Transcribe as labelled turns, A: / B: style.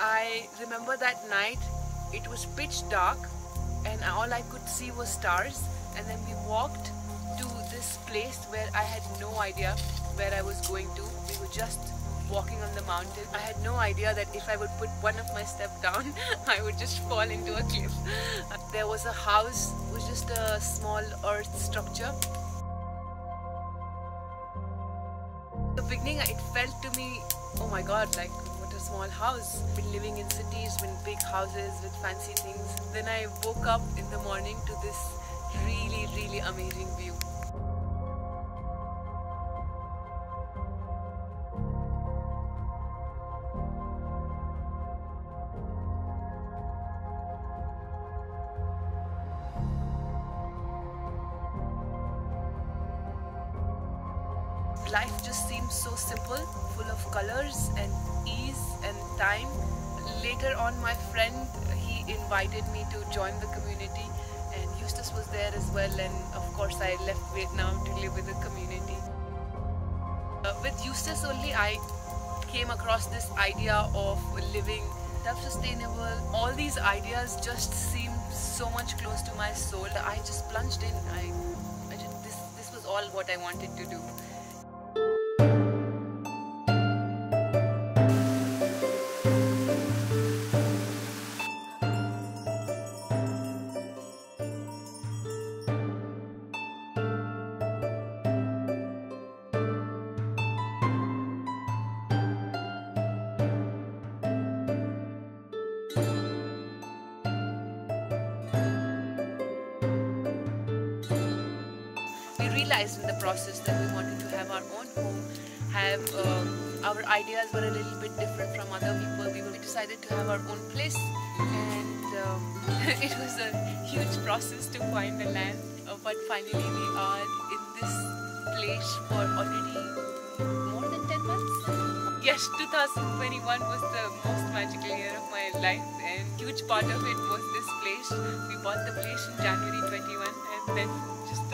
A: I remember that night it was pitch dark and all I could see was stars and then we walked to this place where I had no idea where I was going to. We were just walking on the mountain. I had no idea that if I would put one of my step down, I would just fall into a cliff. There was a house, it was just a small earth structure. The beginning, it felt to me, oh my god, like a small house. Been living in cities with big houses with fancy things. Then I woke up in the morning to this really, really amazing view. Life just seemed so simple, full of colors and ease and time. Later on, my friend he invited me to join the community, and Justas was there as well. And of course, I left Vietnam to live with the community. Uh, with Justas only, I came across this idea of living self-sustainable. All these ideas just seemed so much close to my soul. I just plunged in. I, I just, this, this was all what I wanted to do. Realized in the process that we wanted to have our own home, have um, our ideas were a little bit different from other people. We, we decided to have our own place, and um, it was a huge process to find the land. Uh, but finally, we are in this place for already more than 10 months. Yes, 2021 was the most magical year of my life, and huge part of it was this place. We bought the place in January 21, and then just